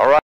All right.